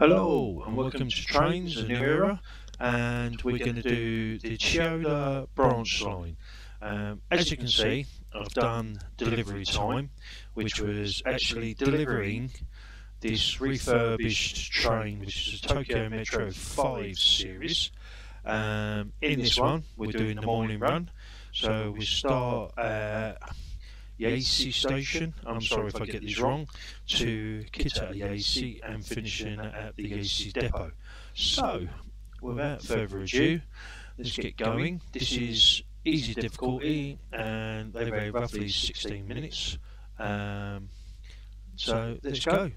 Hello and welcome to Trainz, a new era, and we're going to do the Chiyoda branch line. Um, as you can see, I've done delivery time, which was actually delivering this refurbished train, which is a Tokyo Metro 5 series. Um, in this one, we're doing the morning run, so we start at Yaesu station, I'm sorry if I get these wrong, to Kita Yaesu and finishing at the Yaesu depot. So, without further ado, let's get going. This is easy difficulty and they vary roughly 16 minutes. Um, so let's go.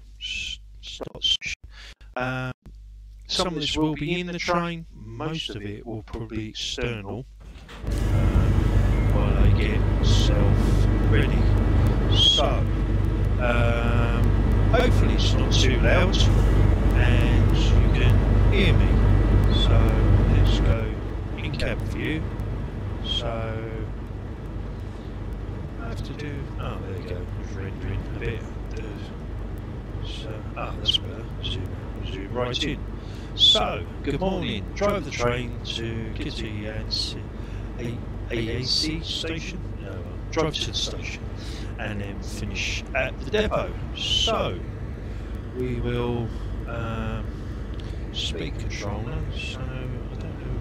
Um, some of this will be in the train, most of it will probably be external while I get self. So, um, hopefully it's not too loud and you can hear me. So, let's go in cab view. So, I have to do, oh there you go, it's rendering a bit. So, ah, that's better. Zoom, zoom right in. So, good morning. Drive the train to Kitty and AAC station. Drive to the station and then finish at the depot. So, we will um, speed controller. So, I don't know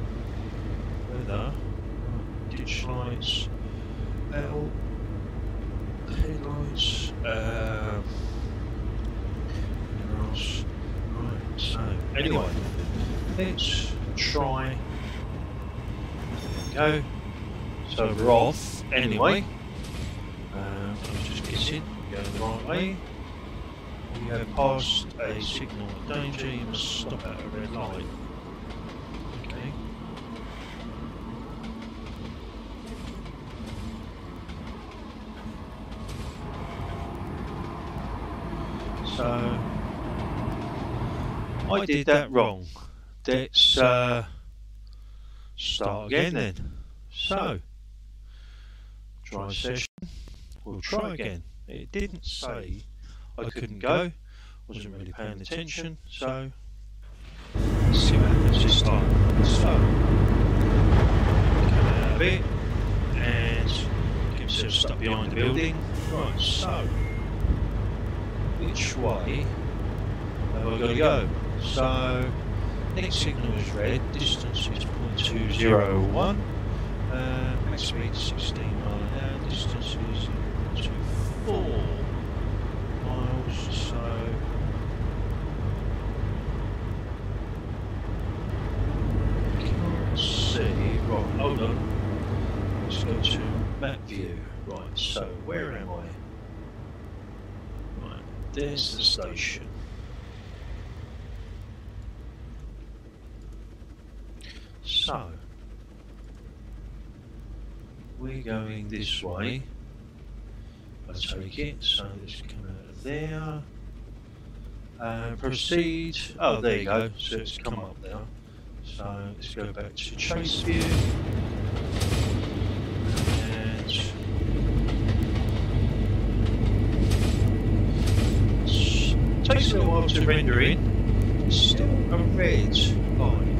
whether ditch lights, L, headlights, um. Right, so, anyway, let's try. Go. So we're off anyway. Um, I'm just guessing, going the right way. We have passed a signal of danger, you must stop at a red light. Okay. So, I did that wrong. Let's uh, start again then. So, try session. We'll try again. It didn't say I couldn't go. Wasn't really paying attention. So, let's see what happens this time. So, come out a bit and get himself stuck behind the building. Right, so, which way have I got to go? So, next signal is red, distance is 0.201, uh, max speed 16 miles an hour, distance is 4 miles, so can't see, let's go to map view, right, so where am I? Right, there's the station. So, we're going this way. I take it, so let's come out of there. Uh, proceed. Oh, there you go. So it's come up there. So let's go back to chase view. And takes a little while to render in. Still a red line.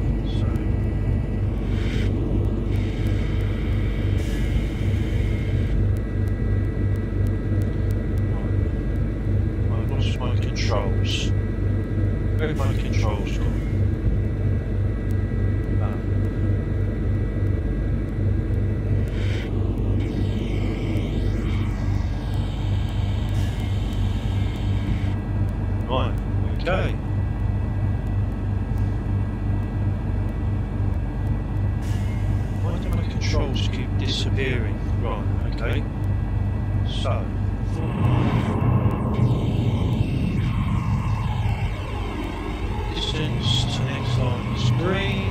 Right, okay. Why do my controls keep disappearing? Right, okay. So, distance to next on the screen.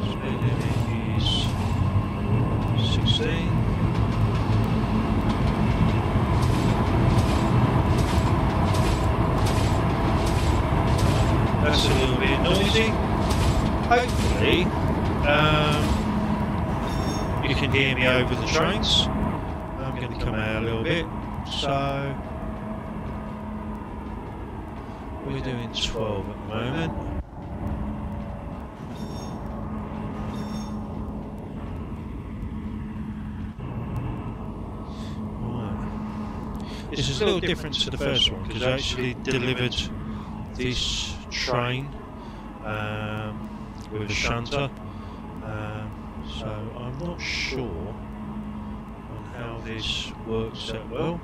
Speed limit is 16. That's a little bit noisy. Hopefully, um, you can hear me over the trains. I'm going to come out a little bit, so we're doing 12 at the moment. This is a little different to the first one because I actually delivered this train um, with a shunter. Um, so I'm not sure on how this works out well.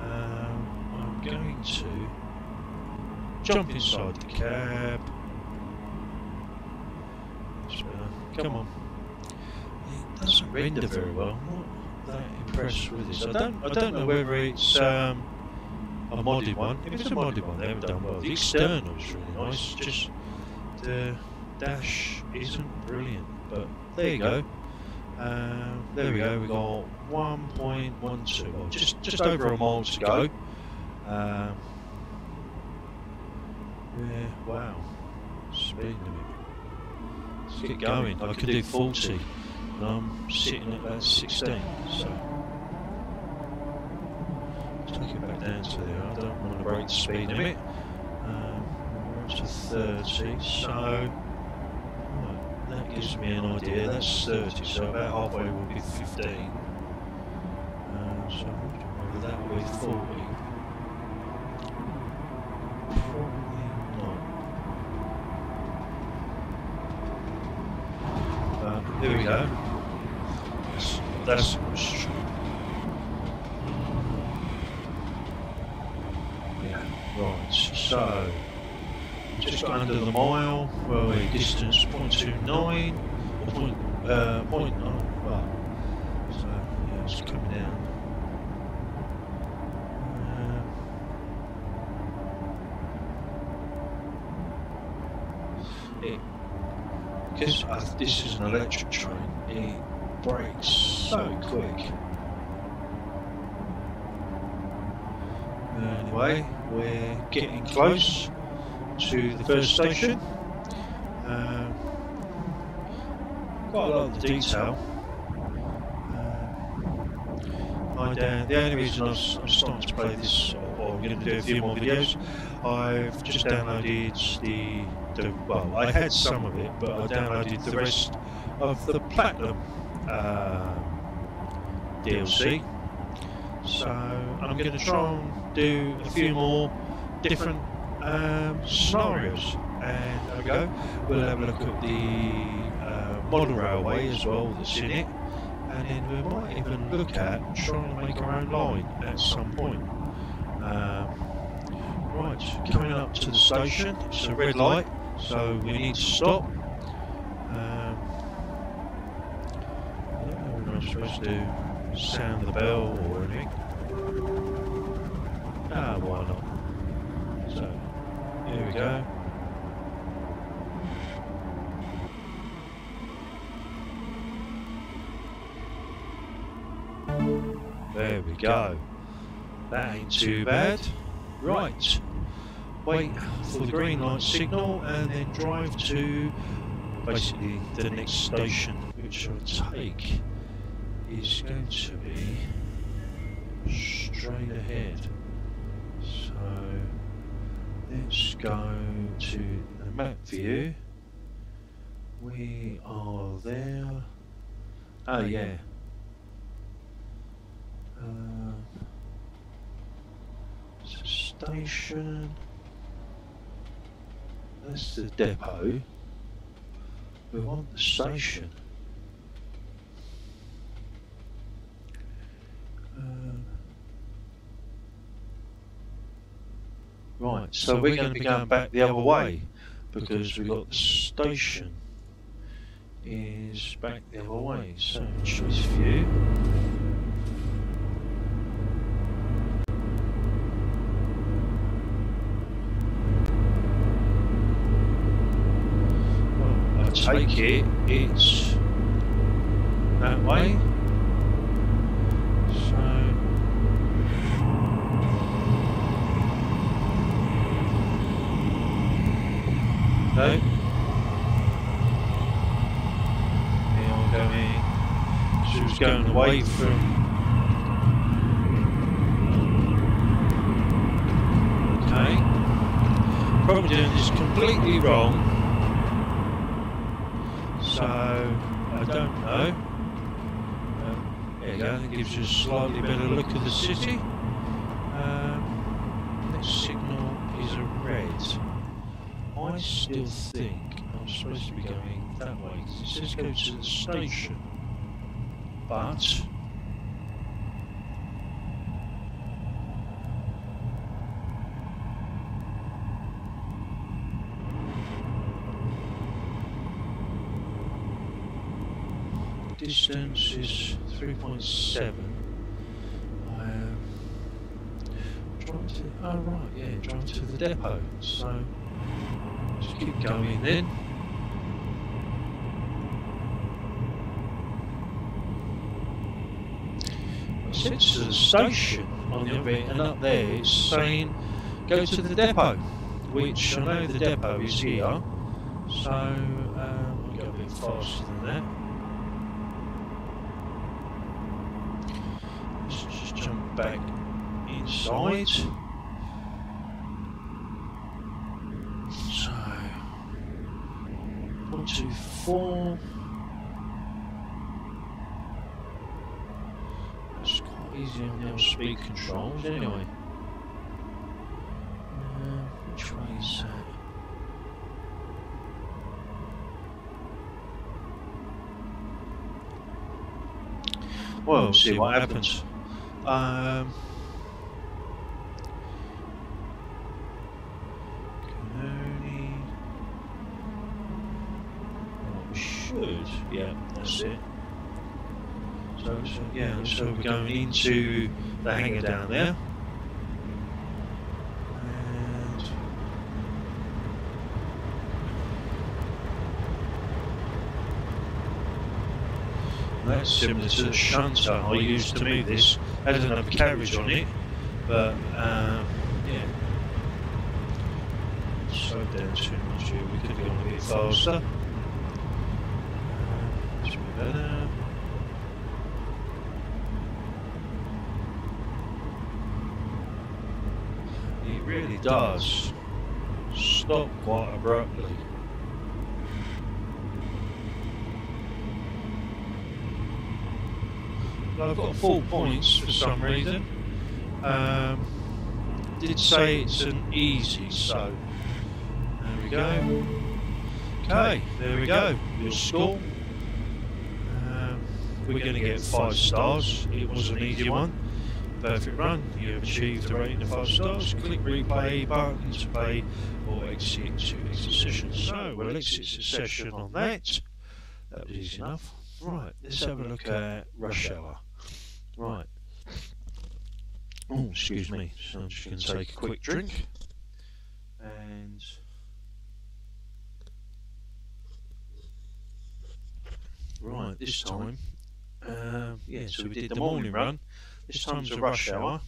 Um, I'm going to jump inside the cab. Come on. It doesn't render very well. I'm not that impressed with this. I don't, I don't know whether it's um, a modded one. If it's a modded one, they haven't done well. The external is really nice. Just the dash isn't brilliant, but there you go. Um, there we go. We got 1.12, well, just just over a mile to go. Um, yeah, wow. Speed limit. Let's get going. I could do 40 and I'm sitting at about 16, so let's take it back down to there. I don't want to break the speed limit. Um, we're up to 30, so right, that gives me an idea. That's 30, so about halfway will be 15. Uh, so that way 40. Uh, there we go. That's yeah. Right so just under the mile where we distance 0.29 or point, uh, point oh, well, so yeah it's coming down because uh, this is an electric train, it brakes so quick. Anyway, we're getting close to the first station. Um, quite a lot of the detail. I, uh, the only reason I'm, I'm starting to play this, or I'm going to do a few more videos, I've just downloaded the, well, I had some of it, but I downloaded the rest of the Platinum uh, DLC. So I'm going to try and do a few more different um, scenarios. And there we go. We'll have a look at the uh, model railway as well that's in it. And then we might even look at trying to make our own line at some point. Um, right, coming up to the station. It's a red light, so we need to stop. Um, I don't know when I'm supposed to sound the bell or anything. Ah, why not? So, here we go. There we go. That ain't too bad. Right. Wait for the green light signal and then drive to basically the next station which I'll take is going to be straight ahead. So let's go to the map view. We are there. Oh yeah. Uh, station. That's the depot. We want the station. Uh, right, so, so we're, we're going to be going back the other way because we've got the station is back the other way. So choice view. Well, I take it it's that way. No. Yeah, I'm going. She was going away from. Okay. Probably doing this completely wrong. So, I don't know. Um, there you go, that gives you a slightly better look of the city. Um, next signal is a red. I still think I'm supposed to be going that way. It says go to the station. But distance is 3.7. Um, drive to, oh right, yeah, drive to the depot. So just keep going then. Says the station on the other end, and up there it's saying go to the depot, which I know the depot is here. So um, I'll go a bit faster than that. Let's just jump back inside. So, one, two, four. It's quite easy on the speed controls anyway. Uh, which way is that? Well, we'll see what happens. Um. Oh, should. Yeah, that's it. So, so yeah, so we're going into the hangar down there. And That's similar to the shunter I used to move this. Had another carriage on it, but um, yeah. Slowed down too much here. We could have gone a bit faster. Uh, be. It really does stop quite abruptly. I've got full points for some reason. Um, did say it's an easy, so there we go. Okay, there we go. Your score. Um, we're going to get five stars. It was an easy one. Perfect run. You have achieved a rating of five stars. Click replay button to play or exit to exit session. So we'll exit the session on that. That was easy enough. Right, let's have a look at rush hour. Right. Oh, excuse me. So I'm just going to take a quick drink. And. Right, this time. Uh, yeah, so we did the morning run. This time's a rush hour.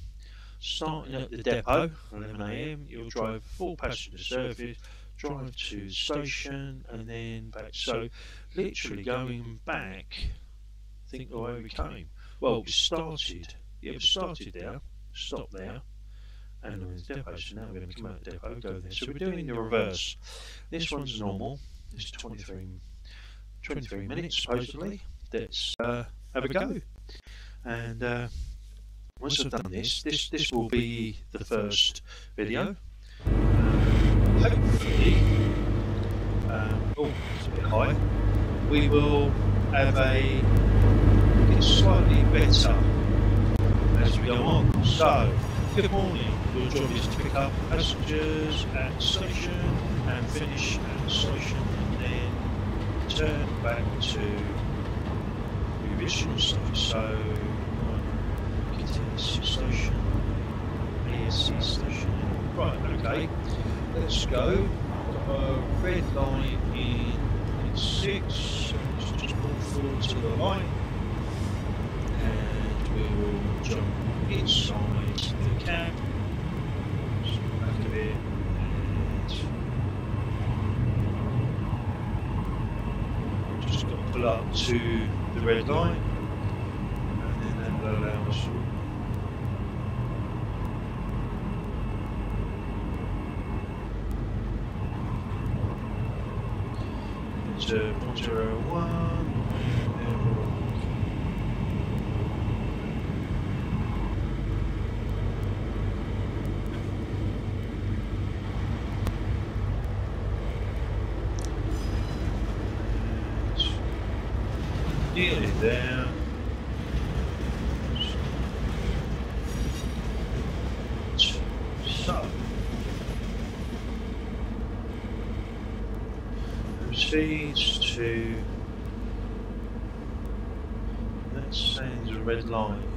Starting at the depot, 11am, you'll drive full passenger service, drive to the station, and then back. So, literally going back, I think the way we came. Well, we started, yeah, we started there, stopped there, and we're in the depot. So now we're going to come out of the depot, go there. So we're doing the reverse. This one's normal. It's 23, 23 minutes supposedly. Let's uh, have a go. And uh, once I've done this, this this will be the first video. Um, hopefully, um, oh, it's a bit high. We will have a it's slightly better as we go on. Good morning. Your job is to pick up passengers at station and finish at station and then turn back to the original stuff. So, station, ASC station. Right, okay, let's go. A red line in, in six, so let's just pull forward to the light and we will jump each cab. Just pull up to the red line. And then that will allow us to Nearly there. So, proceeds to let's a red line.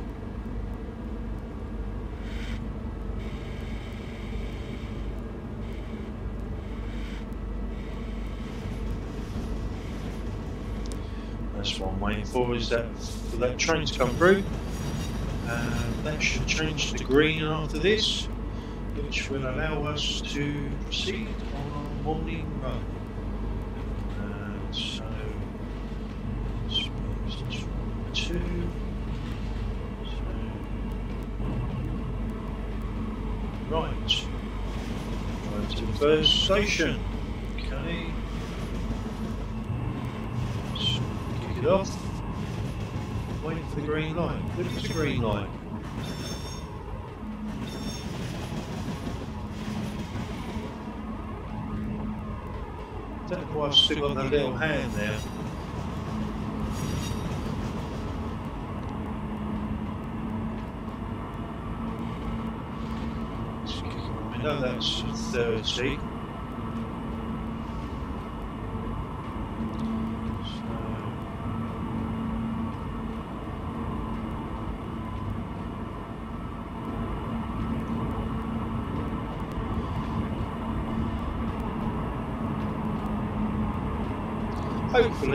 That's what I'm waiting for is that for that train to come through. Uh, that should change to green after this, which will allow us to proceed on our morning run. So, two. Right. Right to the first station. Off. Waiting for the green light. Look at the green light. Don't know why I've still got that little hand there. Just kick it on. I know that's 30. Uh, so,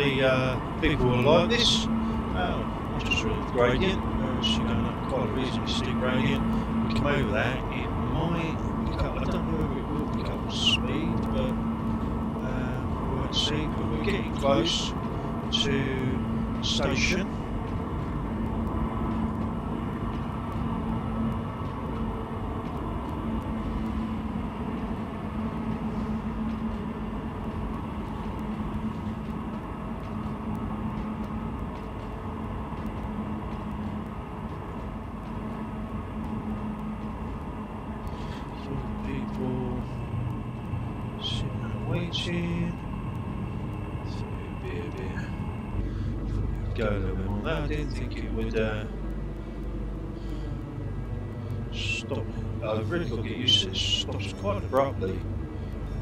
hopefully uh, people will like this. Oh, it's just really gradient, you're going up quite a reasonably steep gradient. We come over that, it might pick up, I don't know if it will pick up speed, but uh, we won't see. But we're getting close to station. So people sitting there waiting. So it'd be a bit. Go a little bit more. That I didn't think it would uh, stop. I've really got to get used to this. Stops quite abruptly.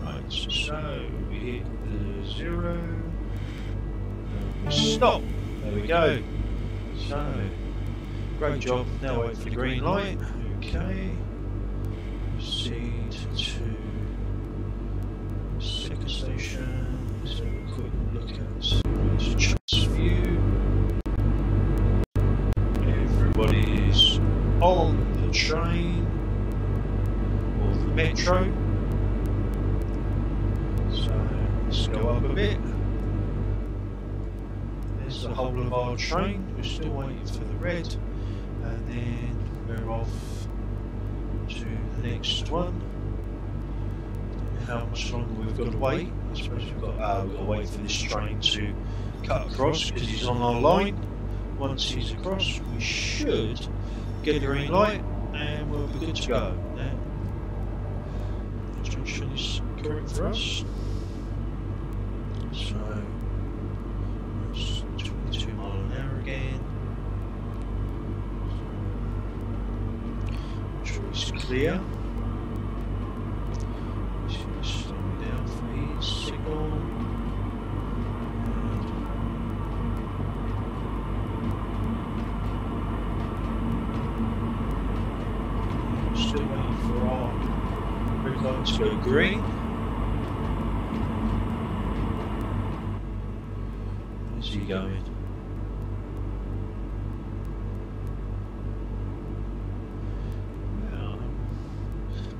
Right, so we hit the zero. Stop. There we go. So, great job. Now wait for the green light. Okay. Proceed to second station. So a quick look at metro. So let's go up a bit. There's the whole of our train. We're still waiting for the red, and then we're off to the next one. How much longer we've got to wait? I suppose we've got, uh, we've got to wait for this train to cut across because he's on our line. Once he's across, we should get a green light and we'll be good to go. Now, the junction is correct for us. So, that's 22 mile an hour again. Choice clear.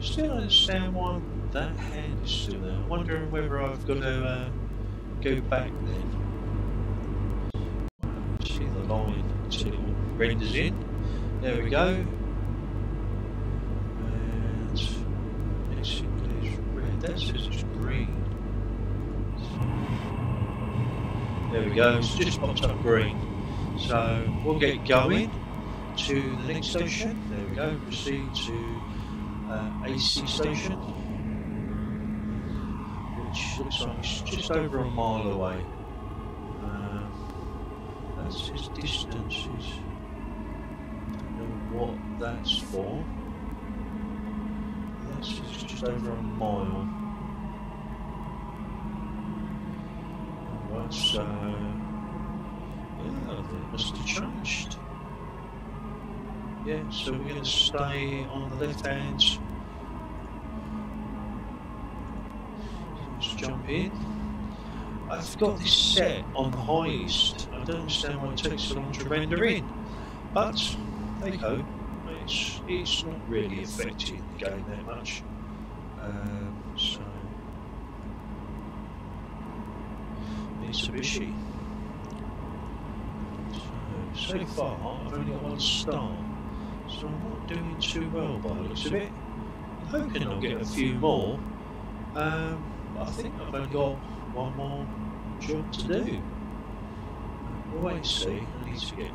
Still understand why that hand is still there. I'm wondering whether I've got to uh, go back then. Wow, see the line until it renders in. There we go. And basically it's red. That says it's green. There we go, it's just popped up green. So we'll get going to the next station. There we go, proceed to uh, AC station, which looks like it's just over a mile away. Uh, that's his distances. Don't know what that's for. That's just over a mile. Alright, so yeah, it must have changed. Yeah, so we're going to stay on the left hand. Let's jump in. I've got this set on the highest. I don't understand why it takes so long to render in. But, there you go. It's, it's not really affecting the game that much. Um, so, Mitsubishi. So, so far, I've only got one star so I'm not doing too well by the looks of it. I'm hoping I'll get a few more. Um, I think I've only got one more job to do. We'll wait and see. I need to get.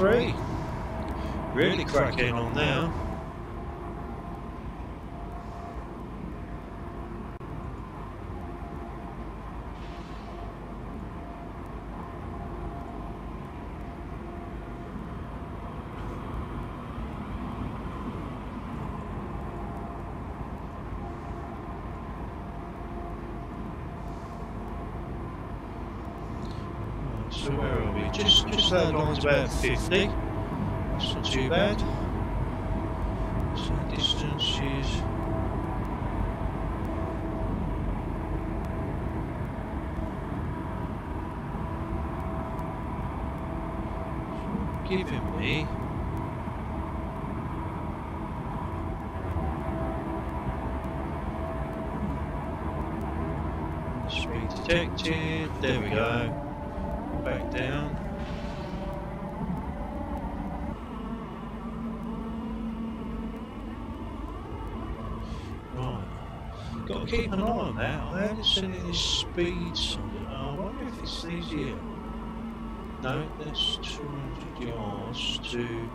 53. Really cracking on now. So where are we? Just just that line's about 50. That's not too bad. So distance is giving me speed detected. There we go back down. Right. Got to keep an eye on that. I wonder if it's here. No, that's 200 yards to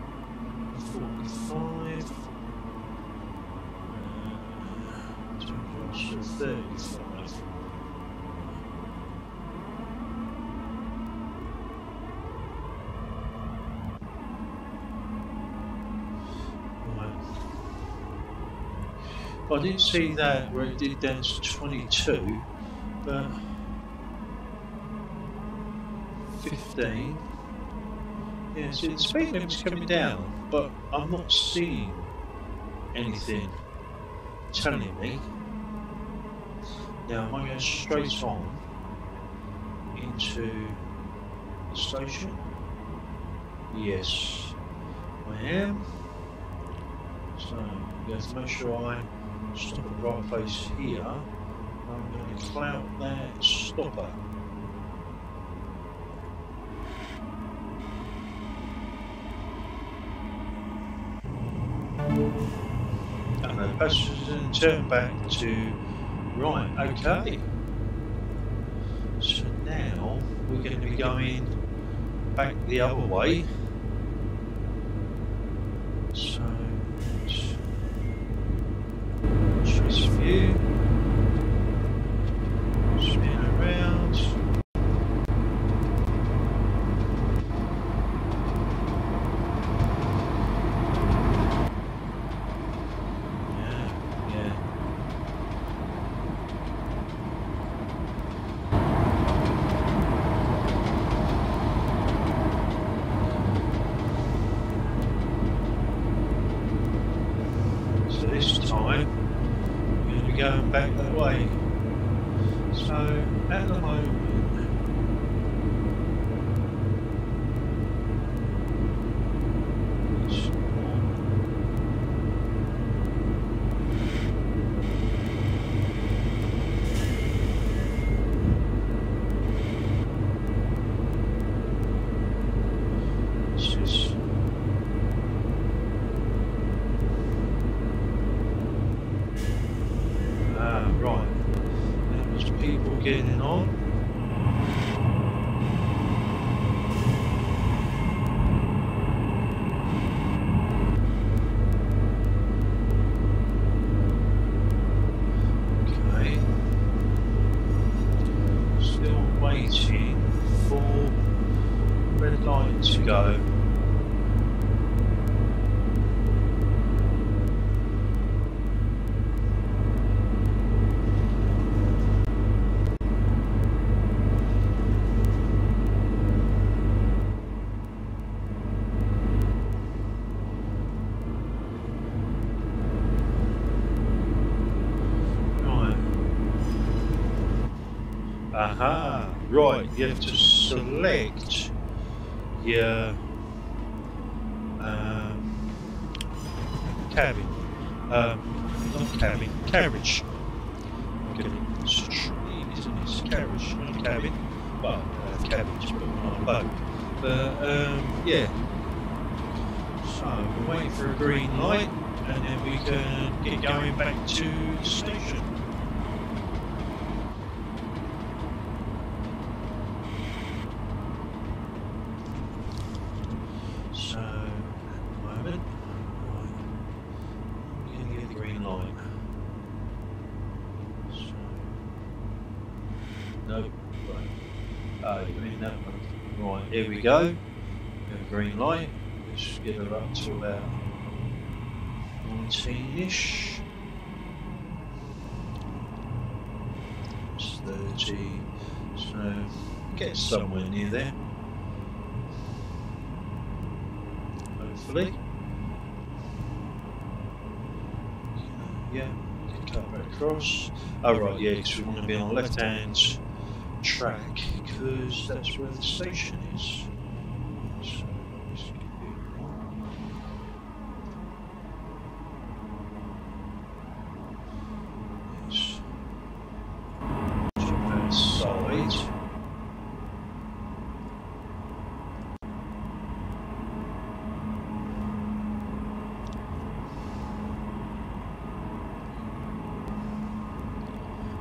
45. Uh, 200 yards to 35. I didn't see that where it did down to 22, but 15. Yeah, see the speed limit's coming down, but I'm not seeing anything telling me. Now, am I going straight on into the station? Yes, I am. So, you have to make sure I stop at the right place here. I'm going to clout that stopper. And the passengers turn back to right, okay. So now we're going to be going back the other way. So view. Spin around. Yeah, yeah. So this time we're going to be going back that way. So at the moment it's on. Aha, right, you have to select your um, cabin. Um, not cabin, carriage. Okay, it's a train, isn't it? It's a carriage, not a cabin. Well, uh, cabins, but not a boat. But, um, yeah. So, we're waiting for a green light, and then we can get going back to the station. So, at the moment, right, I'm going to get the green light. So, no, right. Oh, you mean that one? Right, here we go. Green light. Let's get her up to about 19-ish. 30. So, get somewhere near there. Hopefully. Yeah, cut right across. Oh right, yeah, because we want to be on the left hand track because that's where the station is. So let's get it wrong. Yes. So that side.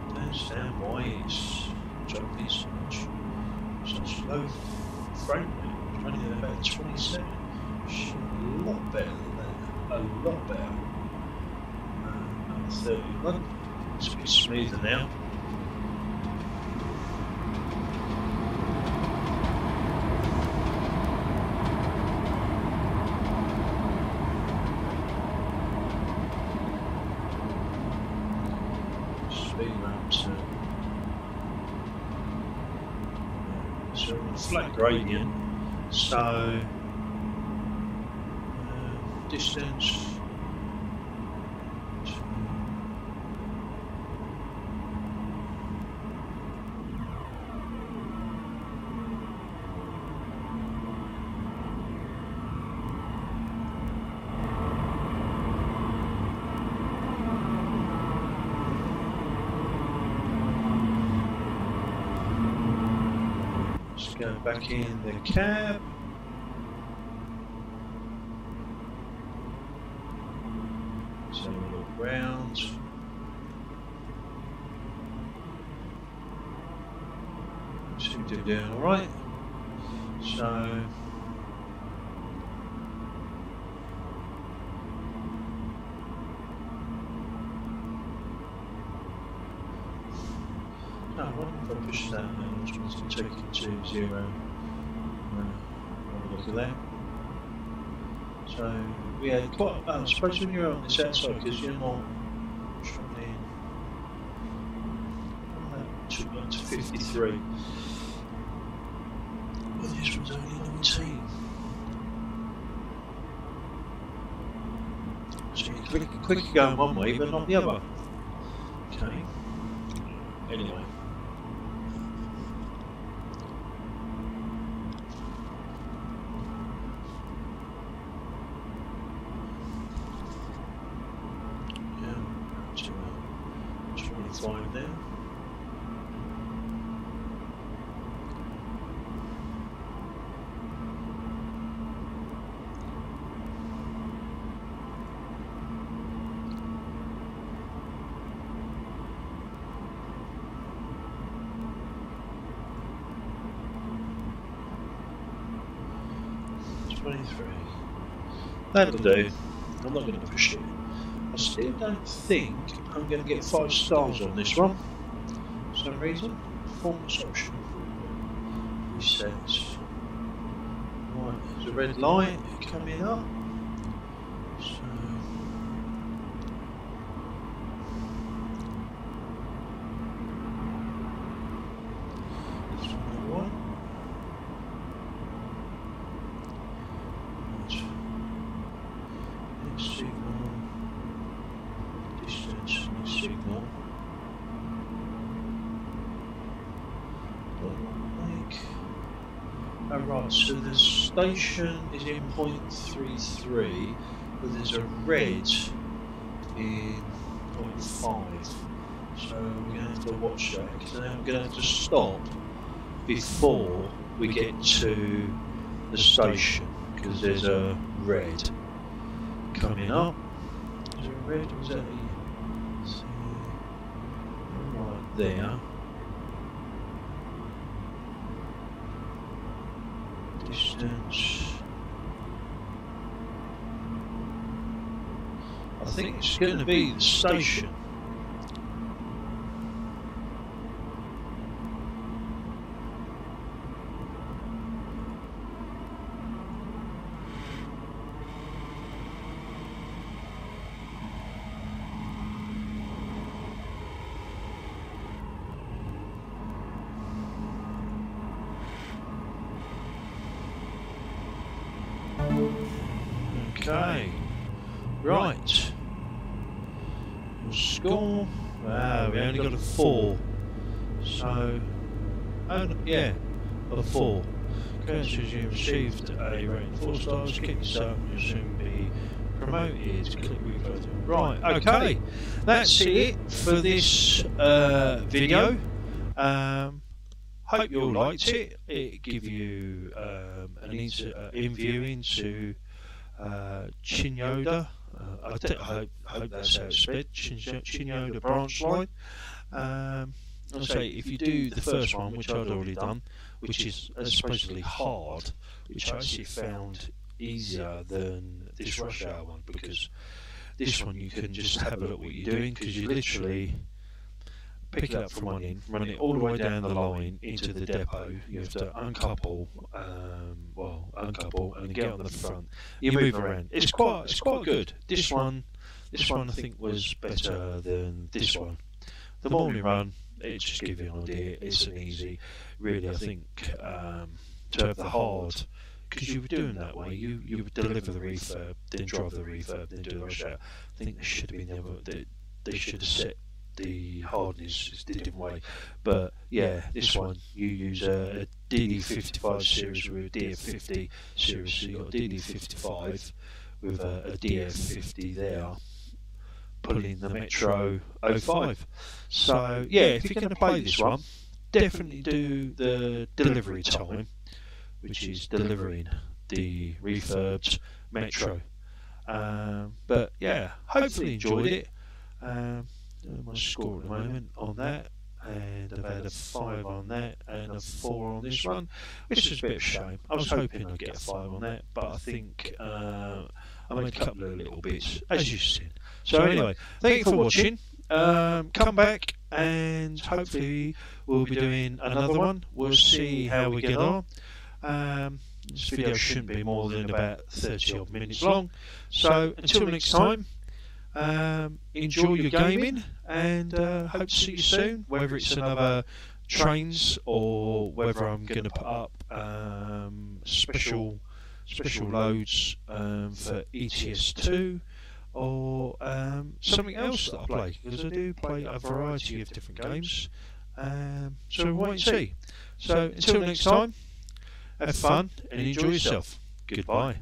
Don't understand why it's jumping so much. Such low frame rate. It's running at about 27. Should be a lot better than that. A lot better. Uh, number 31. It's a bit smoother now. Speed up to a flat gradient, so uh, distance. Just go back in the cab. So we look round. Seem to be doing alright. So No, what if I push that and which means zero? A look at that. So we had quite. Oh, I suppose when you're on this outside, because you're not took up to 53. Well, this one's only 19. So you're quick going one way, but not the other. Okay. Anyway. Yeah, to uh, 25 there. Twenty-three. That'll um, do. I'm not going to push it. I still don't think I'm going to get five stars on this one. For some reason. Performance option. Resets. Right, there's a red light coming up. So. That's another one. Right. Next signal. Distance, next signal. Oh, right, so the station is in 0.33, but there's a red in point 0.5. So we're going to have to watch that because I'm going to have to stop before we get to the station because there's a red coming up. Is a red or is that the... right there. Distance. I think it's going to be the station. 4. Coach you have achieved a rating 4 stars, kick yourself and you'll soon be promoted. Click. Right, okay. That's it for this uh, uh video. Um, hope you all liked it. It gives you um, an into, uh, in view into uh, Chinyoda. Uh, I, hope, hope that's how it's spelled. Chinyoda branch line. Um, I'll say if you do the first one, which I'd already done, which is supposedly hard, which I actually found easier than this rush hour one because this one you can just have a look at what you're doing because you literally pick it up from one end, run it all the way down the line into the depot. You have to uncouple, um, well, uncouple and get on the front. You move around. It's quite, it's quite good. This one, this one I think was better than this one. The morning run, it just gives you an idea. It's an easy, really. I think um, to have the hard. Because you were doing that way, you you would deliver the refurb, then uh, drive the refurb, then do the rush hour. I think they should have been there. They, they should have set the hardness a different way. But yeah, this one you use uh, a, a DD55 series with a DF50 series. So you got a DD55 with a, a DF50 there, pulling the Metro 05. So yeah, if you're going to play this one, definitely do the delivery time, which is delivering the refurbed Metro. Um, but yeah, hopefully enjoyed it. Um, my score at the moment on that, and I've had a five on that and a four on this one, which is a bit of a shame. I was hoping I'd get a five on that, but I think uh, I made a couple of little bits, as you've seen. So anyway, thank you for watching. Um, come back and hopefully we'll be doing another one. We'll see how we get on. Um, this video shouldn't be more than about 30 odd minutes long. So until next time. Um, enjoy your gaming and uh, hope to see you soon, whether it's another Trainz or whether I'm going to put up um, special special loads um, for ETS2 or um, something else that I play because I do play a variety of different games. Um, so wait and see. So until next time, have fun and enjoy yourself. Goodbye.